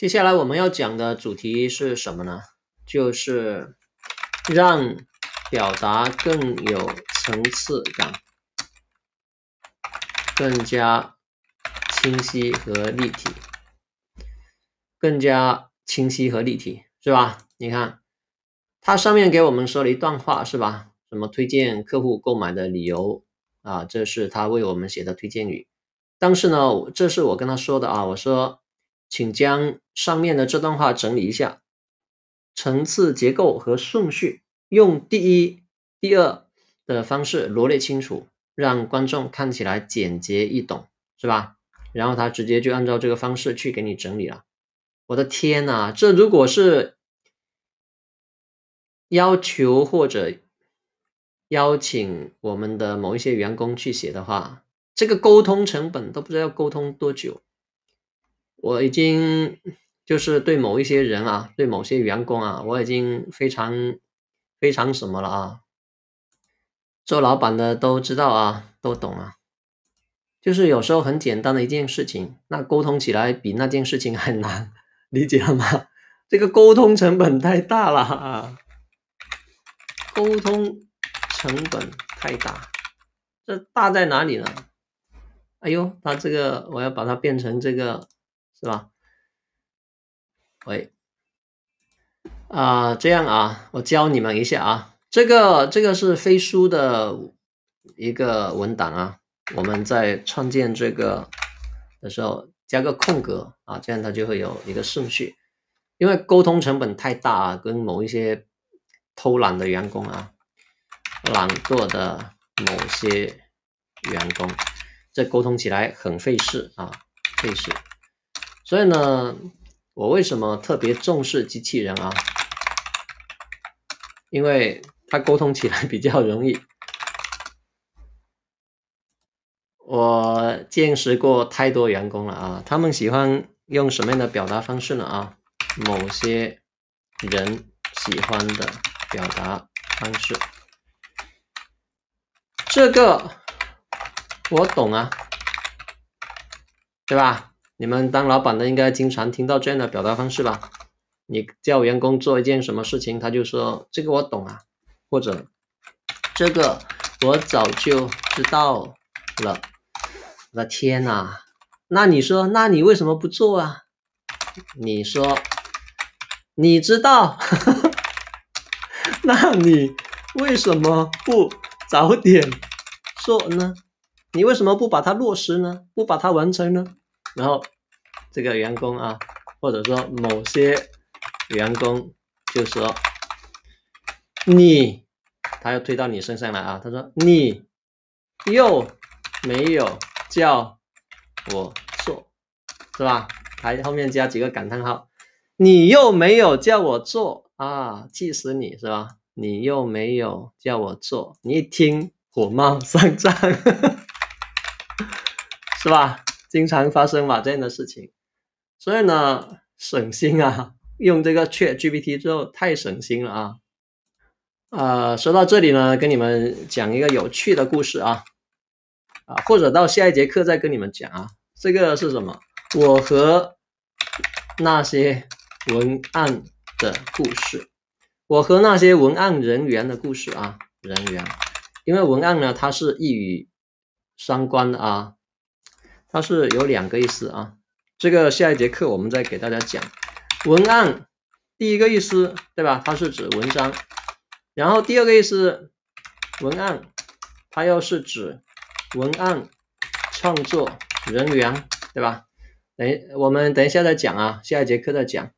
接下来我们要讲的主题是什么呢？就是让表达更有层次感，更加清晰和立体，更加清晰和立体，是吧？你看，它上面给我们说了一段话，是吧？什么推荐客户购买的理由啊？这是他为我们写的推荐语。但是呢，这是我跟他说的啊，我说。请将上面的这段话整理一下，层次结构和顺序，用第一、第二的方式罗列清楚，让观众看起来简洁易懂，是吧？然后他直接就按照这个方式去给你整理了。我的天呐，这如果是要求或者邀请我们的某一些员工去写的话，这个沟通成本都不知道要沟通多久。我已经就是对某一些人啊，对某些员工啊，我已经非常非常什么了啊。做老板的都知道啊，都懂啊。就是有时候很简单的一件事情，那沟通起来比那件事情还难，理解了吗？这个沟通成本太大了啊，沟通成本太大，这大在哪里呢？哎呦，它这个我要把它变成这个。是吧？喂，啊，这样啊，我教你们一下啊，这个这个是飞书的一个文档啊，我们在创建这个的时候加个空格啊，这样它就会有一个顺序。因为沟通成本太大啊，跟某一些偷懒的员工啊，懒惰的某些员工，这沟通起来很费事啊，费事。所以呢，我为什么特别重视机器人啊？因为它沟通起来比较容易。我见识过太多员工了啊，他们喜欢用什么样的表达方式呢？啊，某些人喜欢的表达方式，这个我懂啊，对吧？你们当老板的应该经常听到这样的表达方式吧？你叫员工做一件什么事情，他就说这个我懂啊，或者这个我早就知道了。我的天呐，那你说，那你为什么不做啊？你说你知道，那你为什么不早点做呢？你为什么不把它落实呢？不把它完成呢？然后这个员工啊，或者说某些员工就说你，他要推到你身上来啊。他说你又没有叫我做，是吧？还后面加几个感叹号，你又没有叫我做啊，气死你是吧？你又没有叫我做，你一听火冒三丈，是吧？经常发生吧这样的事情，所以呢，省心啊，用这个 Chat GPT 之后太省心了啊。呃，说到这里呢，跟你们讲一个有趣的故事啊，啊，或者到下一节课再跟你们讲啊。这个是什么？我和那些文案的故事，我和那些文案人员的故事啊，人员，因为文案呢，它是一语双关的啊。它是有两个意思啊，这个下一节课我们再给大家讲。文案第一个意思，对吧？它是指文章，然后第二个意思，文案它又是指文案创作人员，对吧？等我们等一下再讲啊，下一节课再讲。